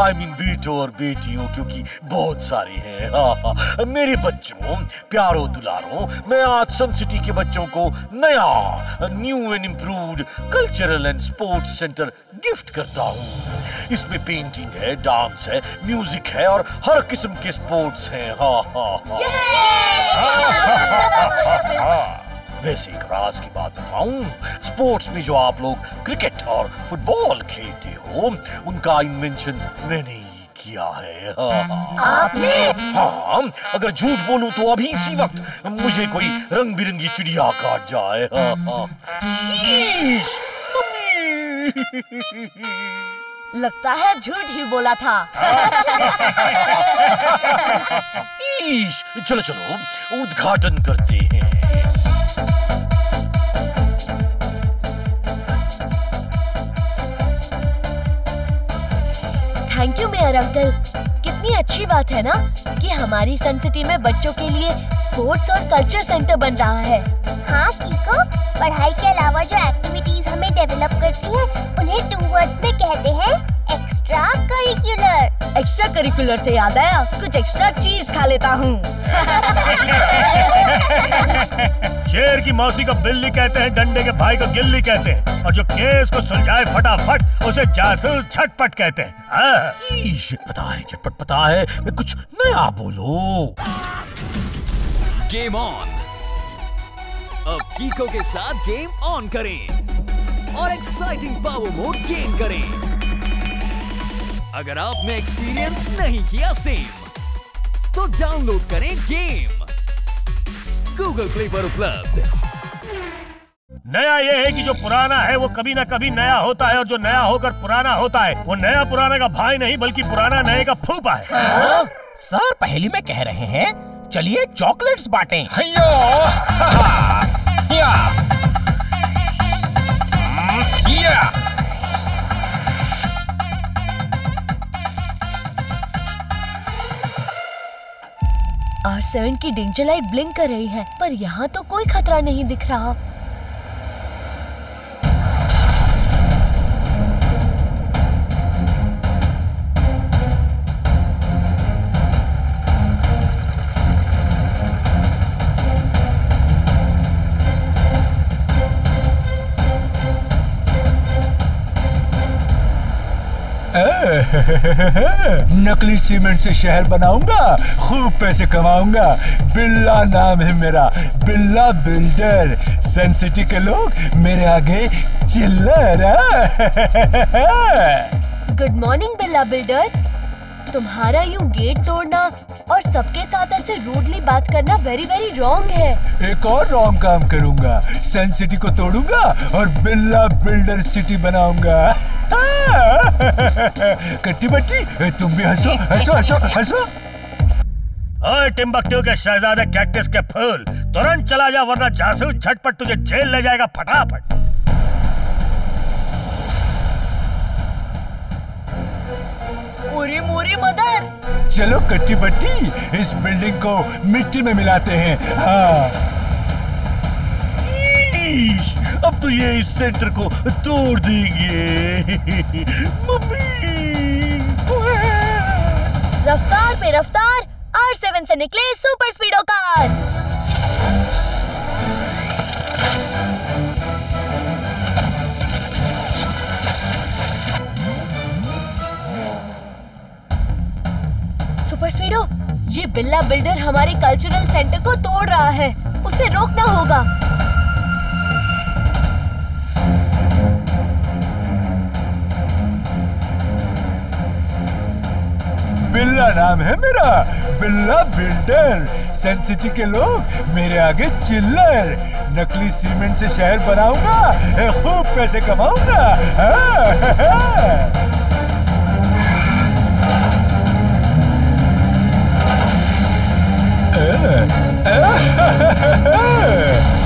I mean बेटो और बेटियों क्योंकि बहुत सारे हैं। हाँ हाँ। मेरे बच्चों प्यारो दुलारों मैं आज सन सिटी के बच्चों को नया new and improved cultural and sports centre gift करता हूँ। इसमें पेंटिंग है डांस है म्यूज़िक है और हर किस्म के स्पोर्ट्स हैं। हाँ हाँ हाँ। वैसे एक राज की बात बताऊँ स्पोर्ट्स में जो आप लोग क्रिकेट और फुटबॉल खेलते हो उनका इन्वेंशन मैंने ही किया है हाँ। आपने हाँ अगर झूठ बोलूँ तो अभी इसी वक्त मुझे कोई रंग बिरंगी चिड़िया काट जाए हाँ, हाँ। लगता है झूठ ही बोला था ईश चलो चलो उद्घाटन करते थैंक यू मेयर अंकल कितनी अच्छी बात है ना कि हमारी सन सिटी में बच्चों के लिए स्पोर्ट्स और कल्चर सेंटर बन रहा है। हाँ कीको पढ़ाई के अलावा जो एक्टिविटीज़ हमें डेवलप करती है, उन्हें टू वर्ड्स में कहते हैं। एक्स्ट्रा करिकुलर एक्स्ट्रा करिकुलर से याद आया? कुछ एक्स्ट्रा चीज़ खा लेता हूँ। शेर की मौसी को बिल्ली कहते हैं डंडे के भाई को गिल्ली कहते हैं और जो केस को सुलझाए फटाफट उसे जासूस छटपट कहते हैं। हाँ। पता है झटपट पता है मैं कुछ नया बोलो। गेम ऑन अब कीको के साथ गेम ऑन करें। और एक्साइटिंग पावर मोड गेन करें। अगर आपने एक्सपीरियंस नहीं किया सेम तो डाउनलोड करें गेम गूगल प्ले पर उपलब्ध. नया ये है कि जो पुराना है वो कभी ना कभी नया होता है और जो नया होकर पुराना होता है वो नया पुराने का भाई नहीं बल्कि पुराना नए का फूफा है। सर पहली में कह रहे हैं चलिए चॉकलेट्स बांटें। हयो या! या! आर सेवन की डेंजर लाइट ब्लिंक कर रही है, पर यहाँ तो कोई खतरा नहीं दिख रहा। नकली सीमेंट से शहर बनाऊँगा, खूब पैसे कमाऊँगा। बिल्ला नाम है मेरा, बिल्ला बिल्डर। सन सिटी के लोग मेरे आगे चिल्लर गुड मॉर्निंग बिल्ला बिल्डर। तुम्हारा यूँ गेट तोड़ना और सबके साथ ऐसे रूडली बात करना वेरी वेरी रॉन्ग है। एक और रॉन्ग काम करूँगा। सन सिटी को तोड़ूँगा और बिल्ला बिल्डर सिटी बनाऊँगा। कट्टी बट्टी तुम भी हंसो हंसो हंसो हंसो। ओए टिम्बकटू के शहजादे कैक्टस के फूल तुरंत चला जा वरना जासूस झटपट तुझे जेल ले जाएगा फटाफट। मुरी मुरी मदर। चलो कट्टी बट्टी इस बिल्डिंग को मिट्टी में मिलाते हैं। हाँ। अब तो ये इस सेंटर को तोड़ देंगे। मम्मी। रफ्तार पे रफ्तार, आर सेवन से निकले super speedo car. Super speedo ये बिल्ला बिल्डर हमारे कल्चरल सेंटर को तोड़ रहा है। उसे रोकना होगा। बिल्ला नाम है मेरा। बिल्ला बिल्डर। सन सिटी के लोग मेरे आगे चिल्लर। नकली सीमेंट से शहर बनाऊँगा। खूब पैसे कमाऊँगा। हाँ, हाँ, हाँ।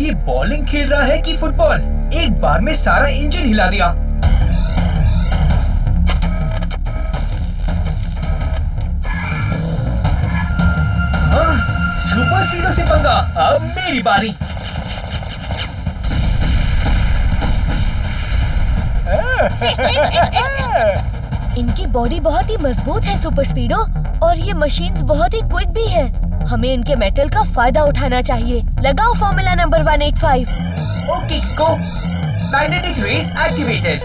ये बॉलिंग खेल रहा है कि फुटबॉल एक बार में सारा इंजन हिला दिया। हाँ, सुपर स्पीडो से पंगा। अब मेरी बारी। इनकी बॉडी बहुत ही मज़बूत है सुपर स्पीडो और ये मशीन बहुत ही क्विक भी है। हमें इनके मेटल का फ़ायदा उठाना चाहिए। लगाओ formula number 185 okay Kicko magnetic rays activated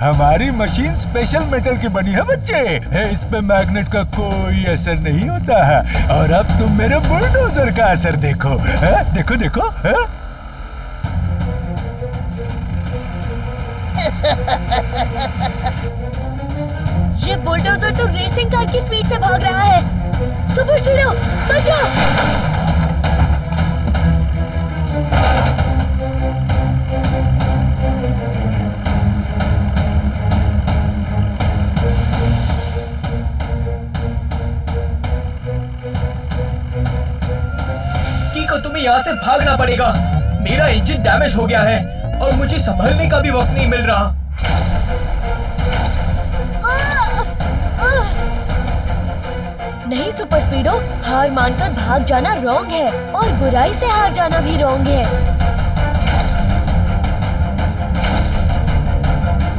हमारी मशीन स्पेशल मेटल की बनी है बच्चे। इस पे मैग्नेट का कोई असर नहीं होता है। और अब तुम मेरे बुलडोजर का असर देखो। ए, देखो देखो ए? ये बुलडोजर तो रेसिंग कार की स्पीड से भाग रहा है। सुपर स्पीडो बचाओ। तुम्हें यहाँ से भागना पड़ेगा। मेरा इंजन डैमेज हो गया है और मुझे संभलने का भी वक्त नहीं मिल रहा। नहीं सुपर स्पीडो हार मानकर भाग जाना रॉन्ग है और बुराई से हार जाना भी रॉन्ग है।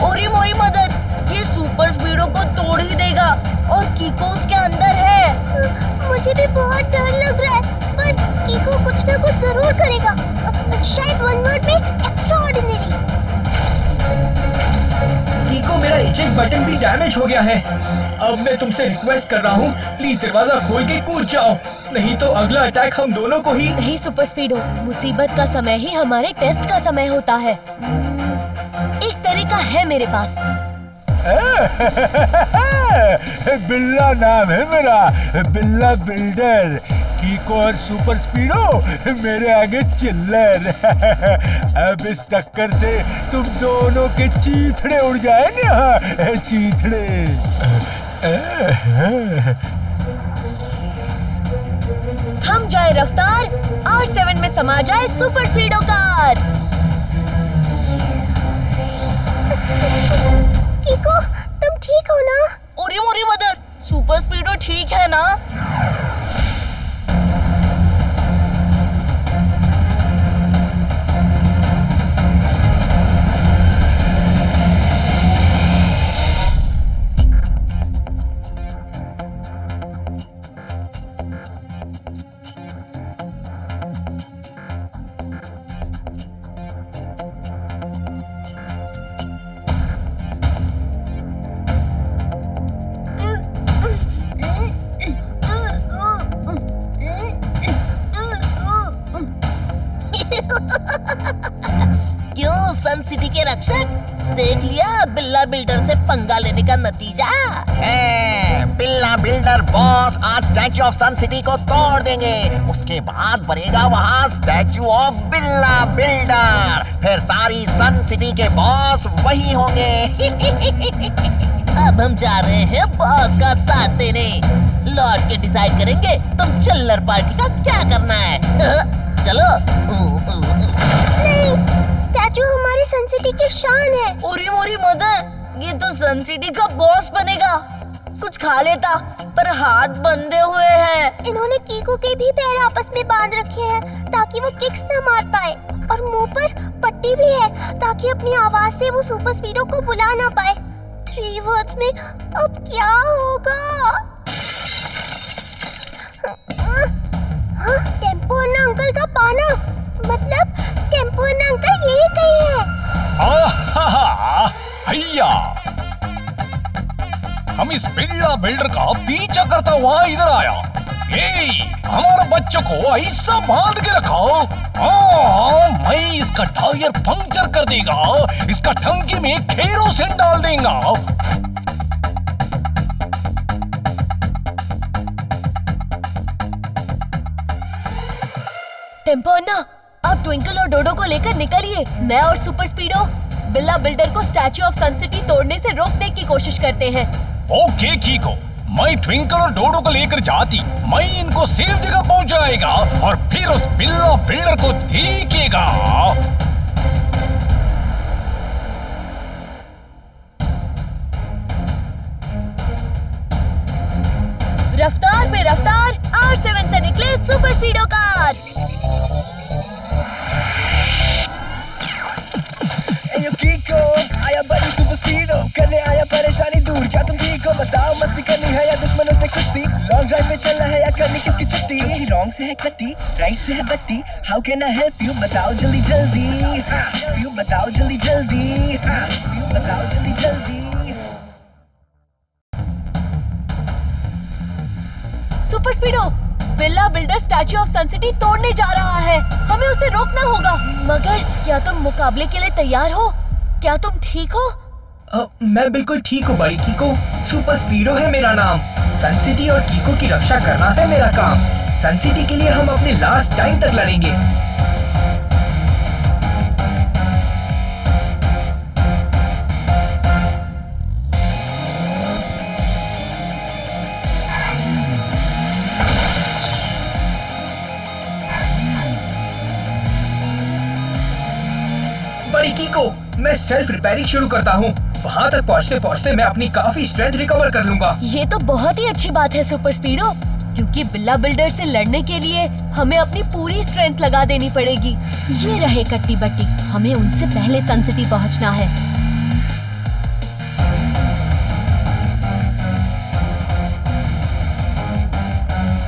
ओरी मोरी मदद ये सुपर स्पीडो को तोड़ ही देगा और कीको उसके अंदर है। मुझे भी बहुत डर लग रहा है। कीको कुछ ना कुछ ज़रूर करेगा। शायद वन वर्ड में एक्स्ट्रा ऑर्डिनरी कीको मेरा इजेक्ट बटन भी डैमेज हो गया है। अब मैं तुमसे रिक्वेस्ट कर रहा हूँ प्लीज़ दरवाज़ा खोल के कूद जाओ। नहीं तो अगला अटैक हम दोनों को ही नहीं सुपर स्पीडो मुसीबत का समय ही हमारे टेस्ट का समय होता है। हम्म, एक तरीका है मेरे पास। बिल्ला नाम है मेरा बिल्ला बिल्डर। कीको और सुपर स्पीडो मेरे आगे चिल्लर। अब इस टक्कर से तुम दोनों के चीथड़े उड़ जाए ना चीथड़े। थम जाए रफ्तार आर सेवन में समा जाए सुपर स्पीडो कार कीको तुम ठीक हो ना? ओरी मोरी मदर सुपर स्पीडो ठीक है ना? पंगा लेने का नतीजा ए, बिल्ला बिल्डर बॉस आज स्टैचू ऑफ़ सन सिटी को तोड़ देंगे। उसके बाद बनेगा वहाँ स्टैचू ऑफ़ बिल्ला बिल्डर। फिर सारी सन सिटी के बॉस वही होंगे। अब हम जा रहे हैं बॉस का साथ देने। लौट के डिसाइड करेंगे तुम चिल्लर पार्टी का क्या करना है। चलो। नहीं स्टैचू हमारी सन सिटी की शान है। ओरी मोरी मदर ये तो सन सिटी का बॉस बनेगा। कुछ खा लेता पर हाथ बंधे हुए हैं। इन्होंने कीको के भी पैर आपस में बाँध रखे हैं ताकि वो किक्स न मार पाए। और मुँह पर पट्टी भी है ताकि अपनी आवाज़ से वो सुपर स्पीडो को बुला ना पाए। थ्री वर्ड्स में अब क्या होगा? हाँ, टेंपो अन्ना अंकल का पाना। मतलब टेंपो अन्ना अंकल यही कही है। आहा, भैया हम इस बिल्ला बिल्डर का पीछा करता हुआ इधर आया ए, हमारे बच्चों को ऐसा बाँध के रखा मैं इसका टायर पंक्चर कर देगा इसका टंकी में केरोसिन डाल देगा टेंपो अन्ना आप ट्विंकल और डोडो को लेकर निकलिए मैं और सुपर स्पीडो बिल्ला बिल्डर को स्टैचू ऑफ़ सन सिटी तोड़ने से रोकने की कोशिश करते हैं। ओके कीको मैं ट्विंकल और डोडो को लेकर जाती। मैं इनको सेफ़ जगह पहुंचाएगा और फिर उस बिल्ला बिल्डर को देखेगा। रफ्तार में रफ्तार आर सेवन से निकले सुपर स्पीडो कार। सुपर करने आया परेशानी दूर। क्या तुम ठीक हो? बताओ मस्ती करनी है या दुश्मनों से कुश्ती? लॉन्ग ड्राइव में चलना है या करनी किसकी छुट्टी? रॉन्ग से है कट्टी राइट से है बट्टी। How can I help you बताओ जल्दी जल्दी। हाँ, यू बताओ जल्दी जल्दी। हाँ, यू बताओ जल्दी जल्दी। Super speedo Billa builder statue of Sun City तोड़ने जा रहा है। हमें उसे रोकना होगा। मगर क्या तुम मुकाबले के लिए तैयार हो? क्या तुम ठीक हो? मैं बिल्कुल ठीक हूँ, बड़ी कीको। सुपर स्पीडो है मेरा नाम। सन सिटी और कीको की रक्षा करना है मेरा काम। सन सिटी के लिए हम अपने लास्ट टाइम तक लड़ेंगे। बड़ी कीको मैं सेल्फ रिपेयरिंग शुरू करता हूँ। वहाँ तक पहुँचते पहुँचते मैं अपनी काफ़ी स्ट्रेंथ रिकवर कर लूँगा। ये तो बहुत ही अच्छी बात है सुपर स्पीडो क्योंकि बिल्ला बिल्डर से लड़ने के लिए हमें अपनी पूरी स्ट्रेंथ लगा देनी पड़ेगी। ये रहे कट्टी बट्टी हमें उनसे पहले सन सिटी पहुँचना है।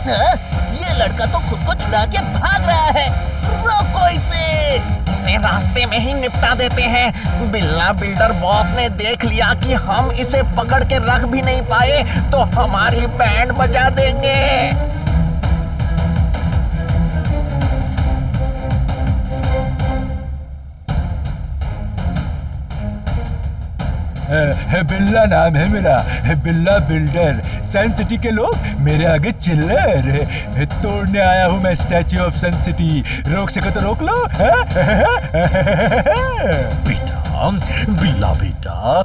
हाँ, ये लड़का तो खुद को छुड़ा के भाग रहा है। रोको इसे! इसे रास्ते में ही निपटा देते हैं। बिल्ला बिल्डर बॉस ने देख लिया कि हम इसे पकड़ के रख भी नहीं पाए तो हमारी बैंड बजा देंगे। बिल्ला नाम है मेरा, है बिल्ला बिल्डर। सन सिटी के लोग मेरे आगे चिल्लर तोड़ने आया हूँ मैं स्टैच्यू ऑफ़ सन सिटी रोक सको तो रोक लो बेटा, बिल्ला बेटा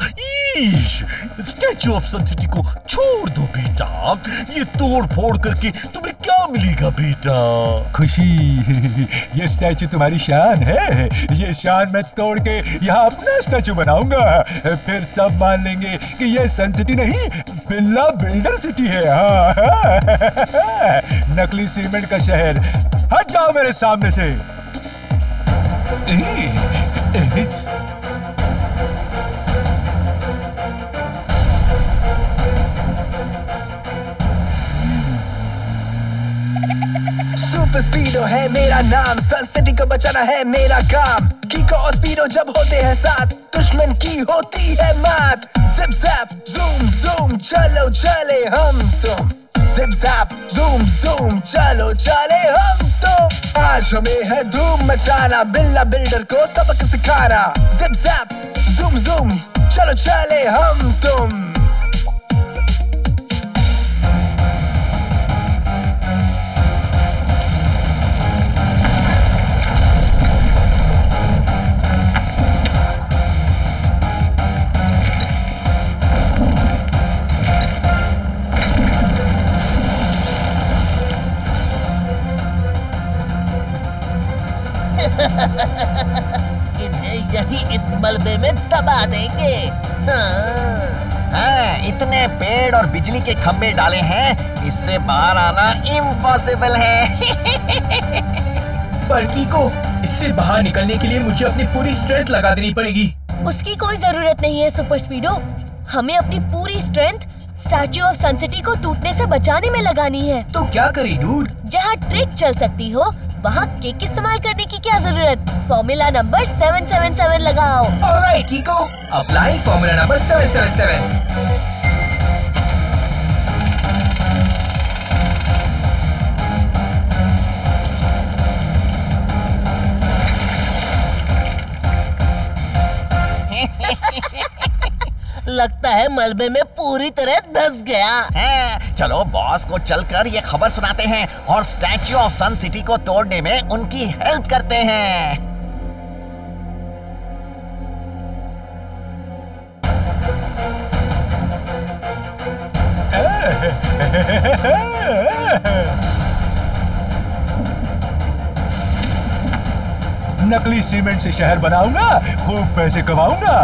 ईश स्टैचू ऑफ़ सन सिटी को छोड़ दो बेटा। ये तोड़ फोड़ करके तुम्हें क्या मिलेगा बेटा? खुशी। ये स्टैचू तुम्हारी शान है। ये शान मैं तोड़ के यहाँ अपना स्टैचू बनाऊँगा। फिर सब मान लेंगे कि ये सन सिटी नहीं बिल्ला बिल्डर सिटी है। हाँ। नकली सीमेंट का शहर हट जाओ मेरे सामने से। सुपर स्पीडो है मेरा नाम। सन सिटी को बचाना है मेरा काम। कीको और स्पीडो जब होते हैं साथ। दुश्मन की होती है मात। जिप जैप जूम जूम चलो, चले हम तुम। जिप जैप जूम जूम चलो, चले हम तुम। आज हमें है धूम मचाना, बिल्ला बिल्डर को सबक सिखाना। जिप जैप जूम जूम चलो, चले हम तुम। और बिजली के खंभे डाले हैं इससे बाहर आना इम्पॉसिबल है। पर कीको इससे बाहर निकलने के लिए मुझे अपनी पूरी स्ट्रेंथ लगा देनी पड़ेगी। उसकी कोई ज़रूरत नहीं है सुपर स्पीडो हमें अपनी पूरी strength statue of Sun City को टूटने से बचाने में लगानी है। तो क्या करी डूड जहाँ ट्रिक चल सकती हो वहाँ केक इस्तेमाल करने की क्या ज़रूरत? Formula number seven seven seven लगाओ। Alright Kicko apply formula number 777 लगता है मलबे में पूरी तरह धस गया। है, चलो बॉस को चलकर ये खबर सुनाते हैं और स्टैच्यू ऑफ़ सन सिटी को तोड़ने में उनकी हेल्प करते हैं। नकली सीमेंट से शहर बनाऊँगा, खूब पैसे कमाऊँगा।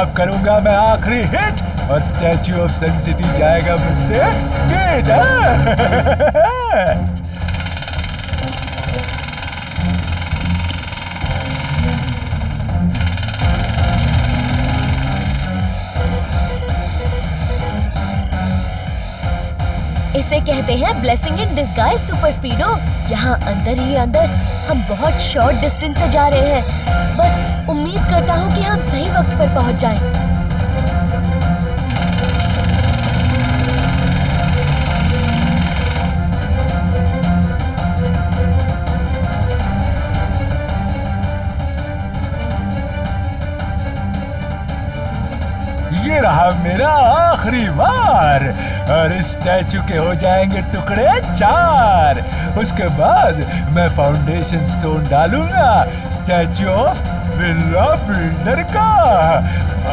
अब करूँगा मैं आखिरी हिट, और स्टैच्यू ऑफ़ सन सिटी जाएगा मुझसे इसे कहते हैं blessing in disguise super speedo यहाँ अंदर ही अंदर हम बहुत शॉर्ट डिस्टेंस से जा रहे हैं। बस उम्मीद करता हूँ कि हम सही वक्त पर पहुँच जाएँ। ये रहा मेरा आखिरी बार और इस स्टैचू के हो जाएँगे टुकड़े चार। उसके बाद मैं फाउंडेशन स्टोन डालूँगा स्टैचू ऑफ़ बिल्ला बिल्डर का।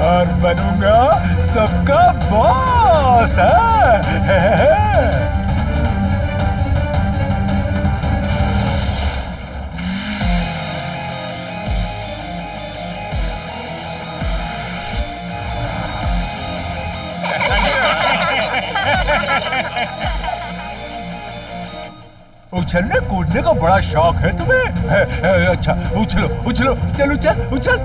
और बनूँगा सबका बॉस है। उछलने कूदने का बड़ा शौक है तुम्हें? अच्छा उछलो उछलो, चल, उछल उछल।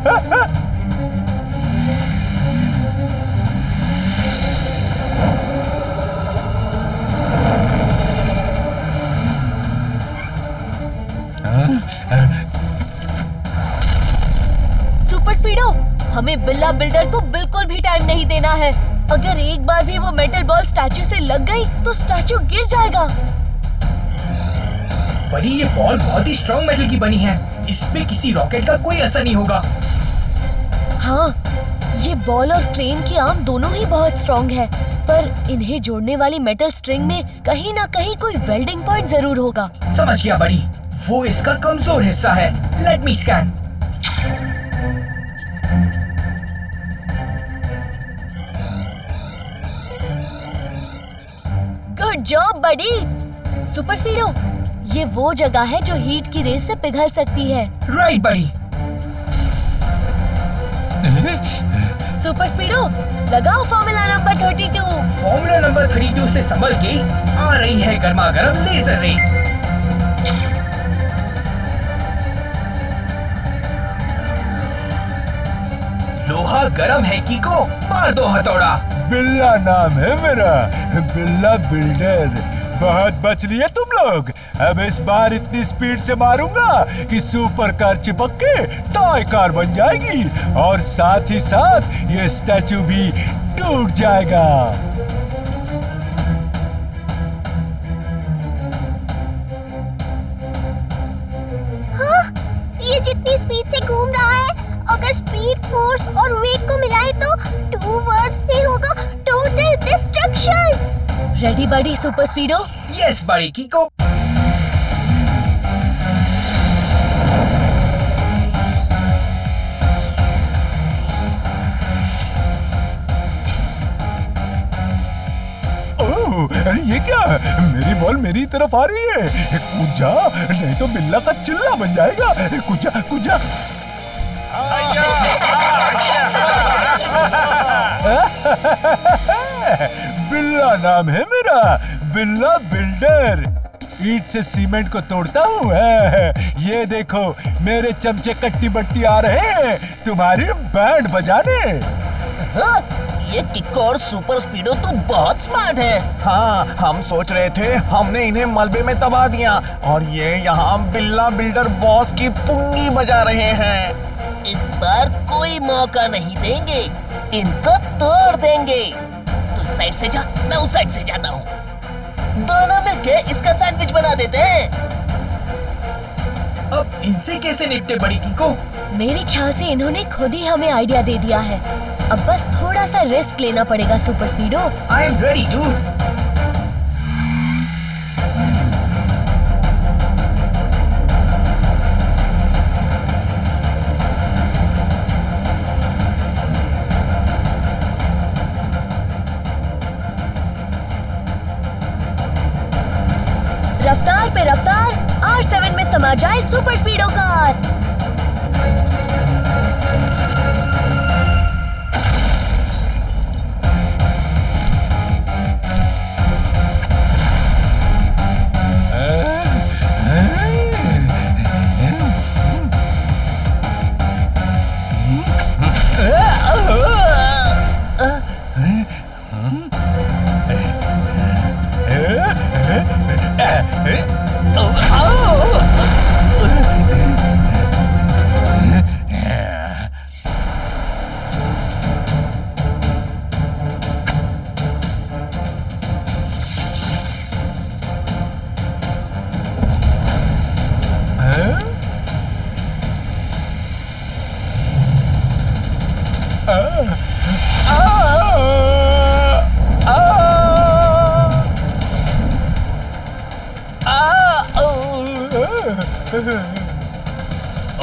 सुपर स्पीडो, हमें बिल्ला बिल्डर को बिल्कुल भी टाइम नहीं देना है। अगर एक बार भी वो मेटल बॉल स्टैचू से लग गई तो स्टैचू गिर जाएगा। बड़ी ये बॉल बहुत ही स्ट्रॉन्ग मेटल की बनी है। इस पे किसी रॉकेट का कोई असर नहीं होगा। हाँ ये बॉल और ट्रेन की आर्म दोनों ही बहुत स्ट्रॉन्ग है पर इन्हें जोड़ने वाली मेटल स्ट्रिंग में कहीं ना कहीं कोई वेल्डिंग पॉइंट ज़रूर होगा। समझ गया बड़ी। वो इसका कमज़ोर हिस्सा है। Let me scan good job buddy super speedo ये वो जगह है जो हीट की रेस से पिघल सकती है। राइट बड़ी। सुपर स्पीडो लगाओ फॉर्मूला नंबर 32 फॉर्मूला नंबर 32 से संभल के आ रही है गर्मा गर्म लेजर रे लोहा गरम है की को? मार दो हथौड़ा। बिल्ला नाम है मेरा। बिल्ला बिल्डर। बहुत बच लिए तुम लोग। अब इस बार इतनी स्पीड से मारूँगा कि सुपर कार चिपक के टॉय कार बन जाएगी। और साथ ही साथ ये स्टैचू भी टूट जाएगा। हाँ, ये जितनी स्पीड से घूम रहा है अगर स्पीड फोर्स और वेट को मिलाए तो टू वर्ड्स में होगा total destruction. Ready buddy super speedo yes बड़ी की ये क्या है? मेरी बॉल मेरी तरफ़ आ रही है। कूद जा नहीं तो बिल्ला का चिल्ला बन जाएगा। कूद जा कूद जा बिल्ला नाम है मेरा। बिल्ला बिल्डर। ईट से सीमेंट को तोड़ता हूँ। ये देखो, मेरे चमचे कट्टी बट्टी आ रहे हैं। तुम्हारी बैंड बजाने। ये किक्को और सुपर स्पीडो तो बहुत स्मार्ट है। हाँ हम सोच रहे थे हमने इन्हें मलबे में दबा दिया और ये यहाँ बिल्ला बिल्डर बॉस की पुंगी बजा रहे हैं। इस बार कोई मौका नहीं देंगे इनको तोड़ देंगे। तू इस साइड से जा मैं उस साइड से जाता हूँ। दोनों मिलके इसका सैंडविच बना देते हैं। अब इनसे कैसे निपटे बड़ी की को मेरे ख्याल से इन्होंने खुद ही हमें आइडिया दे दिया है। अब बस थोड़ा सा रिस्क लेना पड़ेगा super speedo I am ready to रफ्तार पे रफ्तार आर सेवन में समा जाए सुपर स्पीडो कार।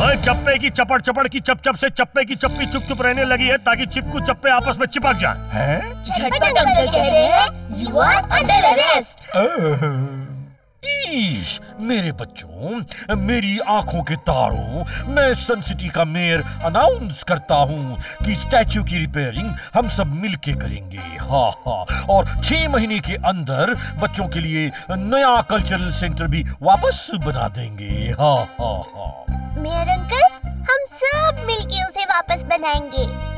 ओए चप्पे की चपड़ चपड़ की चप चप से चप्पे की चप्पी चुप चुप रहने लगी है ताकि चिपकू चप्पे आपस में चिपक जाए। हैं? झटपट अंकल कह रहे हैं यू आर अंडर अरेस्ट ईश, मेरे बच्चों मेरी आँखों के तारों मैं सन सिटी का मेयर अनाउंस करता हूँ कि स्टैचू की रिपेयरिंग हम सब मिलके करेंगे। हाँ हाँ। और छह महीने के अंदर बच्चों के लिए नया कल्चरल सेंटर भी वापस बना देंगे। हाँ हाँ हाँ। मेयर अंकल हम सब मिलके उसे वापस बनाएँगे।